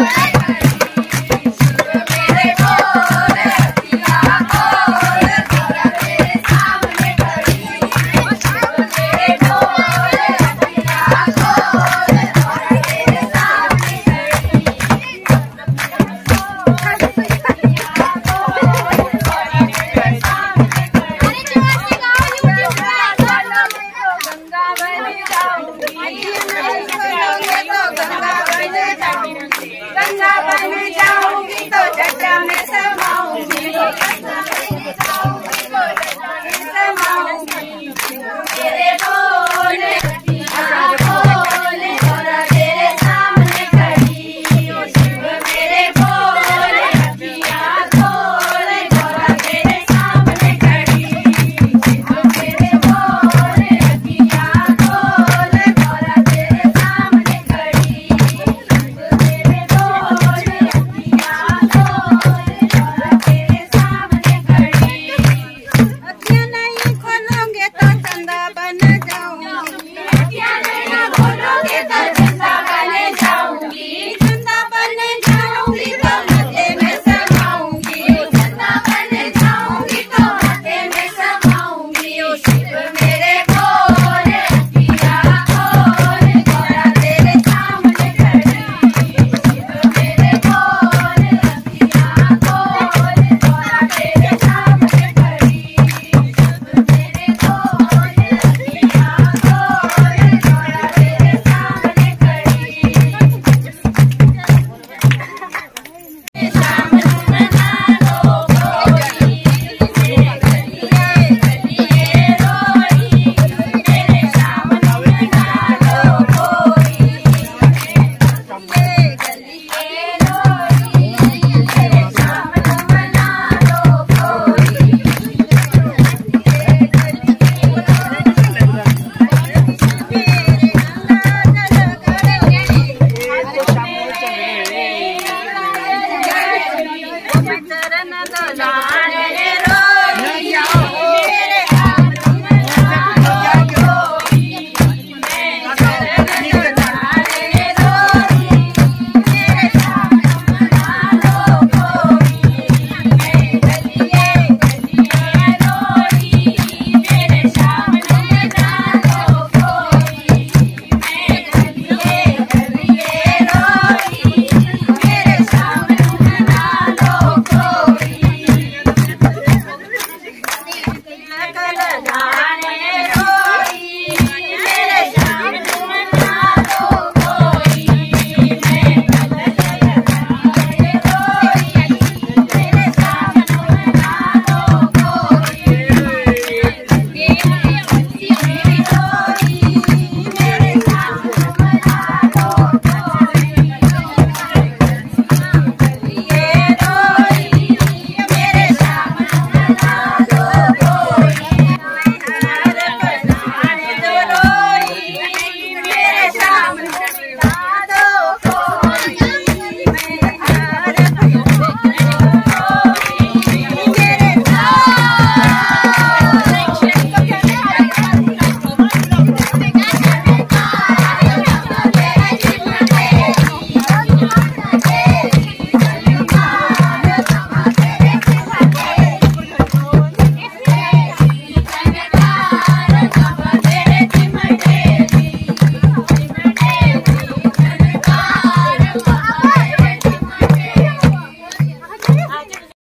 Okay.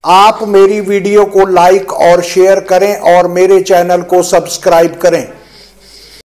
आप मेरी video को लाइक और शेयर करें और मेरे चैनल को सब्सक्राइब करें।